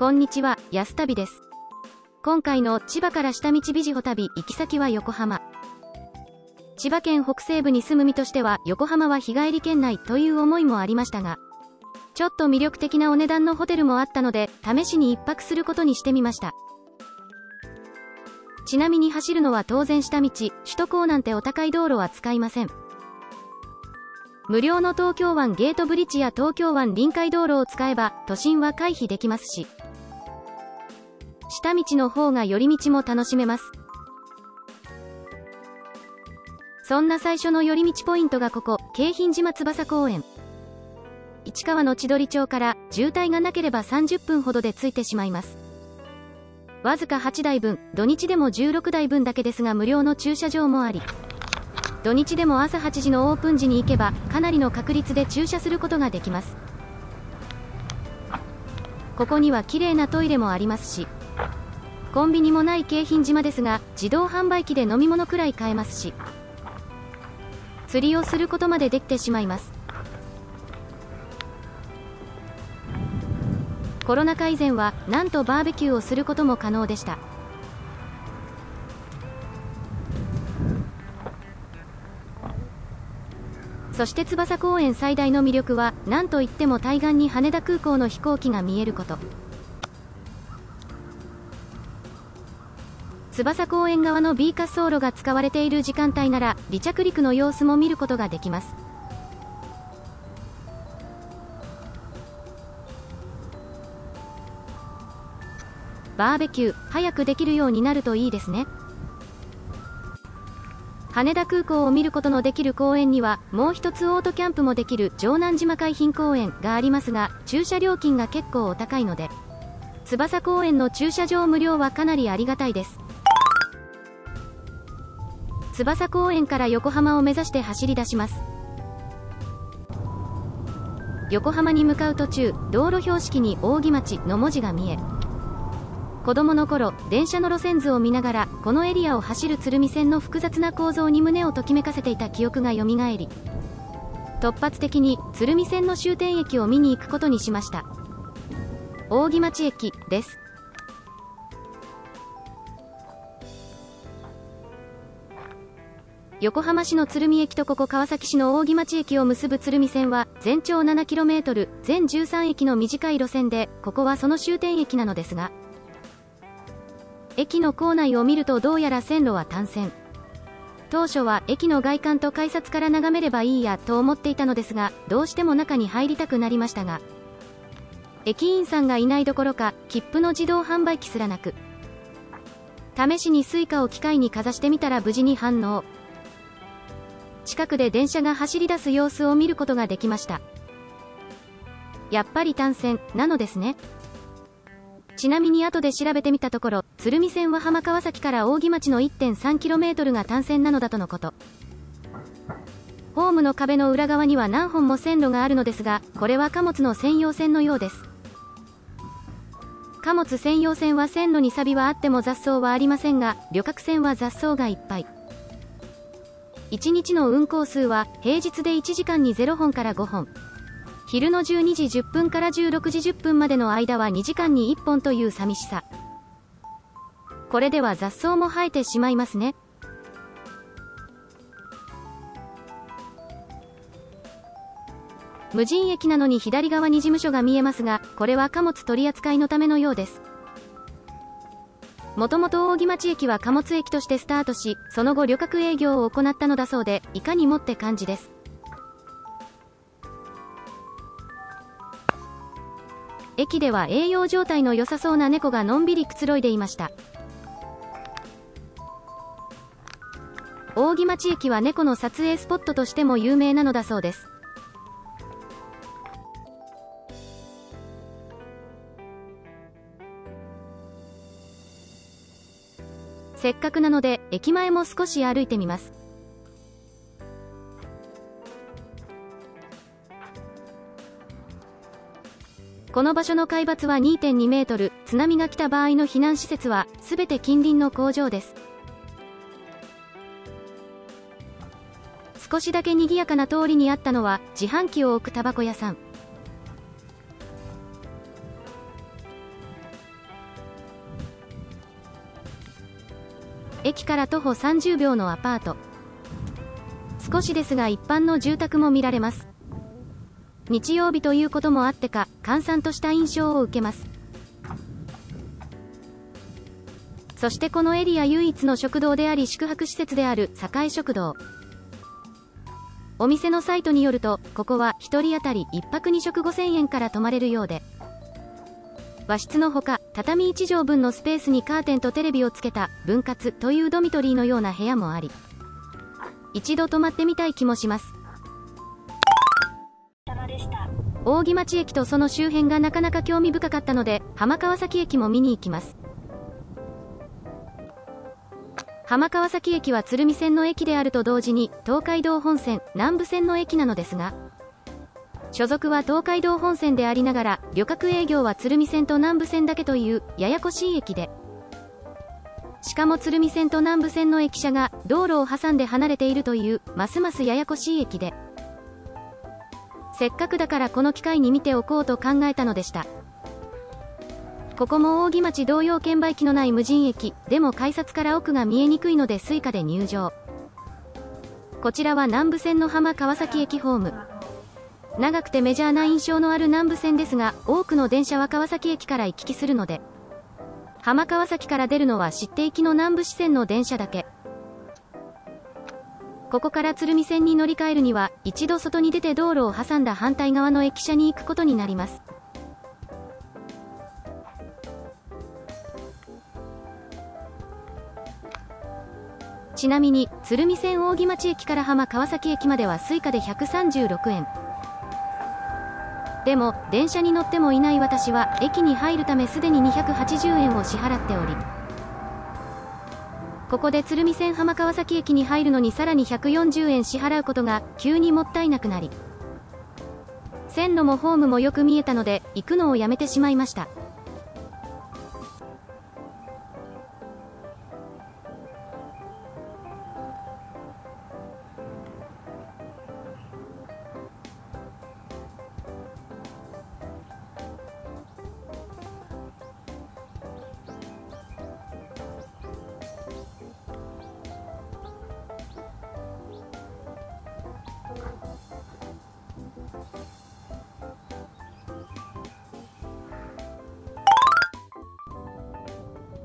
こんにちは、安旅です。今回の千葉から下道美地歩旅行き先は横浜。千葉県北西部に住む身としては横浜は日帰り圏内という思いもありましたが、ちょっと魅力的なお値段のホテルもあったので、試しに一泊することにしてみました。ちなみに走るのは当然下道、首都高なんてお高い道路は使いません。無料の東京湾ゲートブリッジや東京湾臨海道路を使えば、都心は回避できますし、下道の方が寄り道も楽しめます。そんな最初の寄り道ポイントがここ、京浜島翼公園。市川の千鳥町から渋滞がなければ30分ほどで着いてしまいます。わずか8台分、土日でも16台分だけですが無料の駐車場もあり、土日でも朝8時のオープン時に行けば、かなりの確率で駐車することができます。ここには綺麗なトイレもありますし、コンビニもない京浜島ですが、自動販売機で飲み物くらい買えますし、釣りをすることまでできてしまいます。コロナ禍以前はなんとバーベキューをすることも可能でしたそして翼公園最大の魅力は何といっても対岸に羽田空港の飛行機が見えること翼公園側の B 滑走路が使われている時間帯なら離着陸の様子も見ることができますバーベキュー、早くできるようになるといいですね。羽田空港を見ることのできる公園には、もう一つオートキャンプもできる城南島海浜公園がありますが、駐車料金が結構お高いので、翼公園の駐車場無料はかなりありがたいです。翼公園から横浜を目指して走り出します。横浜に向かう途中、道路標識に扇町の文字が見え、子供の頃電車の路線図を見ながらこのエリアを走る鶴見線の複雑な構造に胸をときめかせていた記憶がよみがえり突発的に鶴見線の終点駅を見に行くことにしました扇町駅です横浜市の鶴見駅とここ川崎市の扇町駅を結ぶ鶴見線は全長 7km 全13駅の短い路線でここはその終点駅なのですが駅の構内を見るとどうやら線路は単線。当初は駅の外観と改札から眺めればいいやと思っていたのですがどうしても中に入りたくなりましたが駅員さんがいないどころか切符の自動販売機すらなく。試しに suica を機械にかざしてみたら無事に反応。近くで電車が走り出す様子を見ることができましたやっぱり単線なのですねちなみに後で調べてみたところ、鶴見線は浜川崎から扇町の 1.3km が単線なのだとのこと。ホームの壁の裏側には何本も線路があるのですが、これは貨物の専用線のようです。貨物専用線は線路に錆はあっても雑草はありませんが、旅客船は雑草がいっぱい。1日の運行数は平日で1時間に0本から5本。昼の12時10分から16時10分までの間は2時間に1本という寂しさ。これでは雑草も生えてしまいますね。無人駅なのに左側に事務所が見えますが、これは貨物取り扱いのためのようです。もともと扇町駅は貨物駅としてスタートし、その後旅客営業を行ったのだそうで、いかにもって感じです。駅では栄養状態の良さそうな猫がのんびりくつろいでいました扇町駅は猫の撮影スポットとしても有名なのだそうですせっかくなので駅前も少し歩いてみますこの場所の海抜は2.2メートル、津波が来た場合の避難施設は、すべて近隣の工場です。少しだけ賑やかな通りにあったのは、自販機を置くタバコ屋さん。駅から徒歩30秒のアパート。少しですが一般の住宅も見られます。日曜日ということもあってか、閑散とした印象を受けます。そしてこのエリア唯一の食堂であり宿泊施設である栄食堂。お店のサイトによると、ここは1人当たり1泊2食5000円から泊まれるようで、和室のほか、畳1畳分のスペースにカーテンとテレビをつけた分割というドミトリーのような部屋もあり、一度泊まってみたい気もします。扇町駅とその周辺がなかなか興味深かったので、浜川崎駅も見に行きます。浜川崎駅は鶴見線の駅であると同時に東海道本線南部線の駅なのですが所属は東海道本線でありながら旅客営業は鶴見線と南部線だけというややこしい駅でしかも鶴見線と南部線の駅舎が道路を挟んで離れているというますますややこしい駅でせっかくだからこの機会に見ておこうと考えたのでしたここも扇町同様券売機のない無人駅、でも改札から奥が見えにくいので suica で入場。こちらは南武線の浜川崎駅ホーム。長くてメジャーな印象のある南武線ですが、多くの電車は川崎駅から行き来するので、浜川崎から出るのは知って行きの南武支線の電車だけ。ここから鶴見線に乗り換えるには、一度外に出て道路を挟んだ反対側の駅舎に行くことになります。ちなみに、鶴見線扇町駅から浜川崎駅までは suica で136円。でも、電車に乗ってもいない私は、駅に入るためすでに280円を支払っており、ここで鶴見線浜川崎駅に入るのにさらに140円支払うことが急にもったいなくなり、線路もホームもよく見えたので、行くのをやめてしまいました。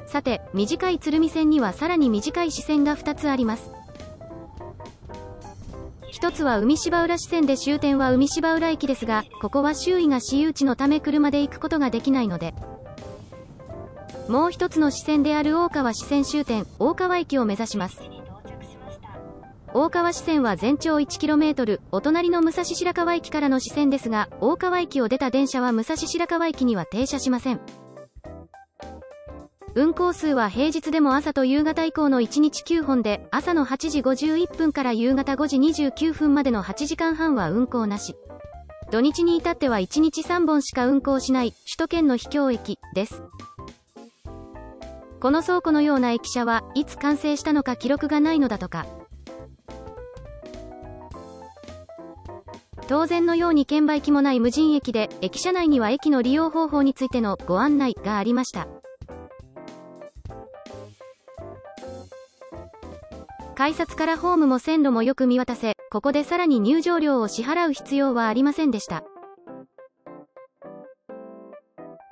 さて、短い鶴見線にはさらに短い支線が2つあります。1つは海芝浦支線で終点は海芝浦駅ですが、ここは周囲が私有地のため車で行くことができないので、もう1つの支線である大川支線終点、大川駅を目指します。大川支線は全長 1km、お隣の武蔵白川駅からの支線ですが、大川駅を出た電車は武蔵白川駅には停車しません。運行数は平日でも朝と夕方以降の1日9本で、朝の8時51分から夕方5時29分までの8時間半は運行なし。土日に至っては1日3本しか運行しない首都圏の秘境駅です。この倉庫のような駅舎はいつ完成したのか記録がないのだとか。当然のように券売機もない無人駅で、駅舎内には駅の利用方法についてのご案内がありました。改札からホームも線路もよく見渡せ、ここでさらに入場料を支払う必要はありませんでした。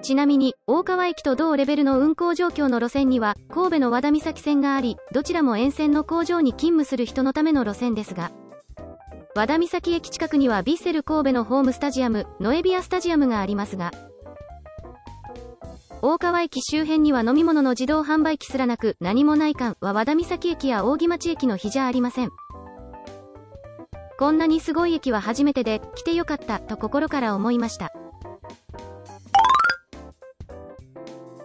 ちなみに、大川駅と同レベルの運行状況の路線には、神戸の和田岬線があり、どちらも沿線の工場に勤務する人のための路線ですが、和田岬駅近くにはヴィッセル神戸のホームスタジアム、ノエビアスタジアムがありますが、大川駅周辺には飲み物の自動販売機すらなく、何もない感は和田岬駅や扇町駅の比じゃありません。こんなにすごい駅は初めてで、来てよかった、と心から思いました。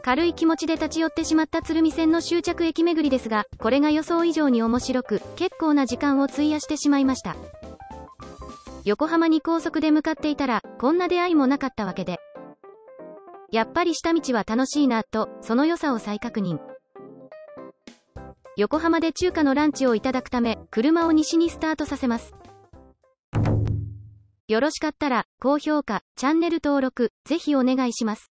軽い気持ちで立ち寄ってしまった鶴見線の終着駅巡りですが、これが予想以上に面白く、結構な時間を費やしてしまいました。横浜に高速で向かっていたら、こんな出会いもなかったわけで。やっぱり下道は楽しいな、と、その良さを再確認。横浜で中華のランチをいただくため、車を西にスタートさせます。よろしかったら、高評価、チャンネル登録、ぜひお願いします。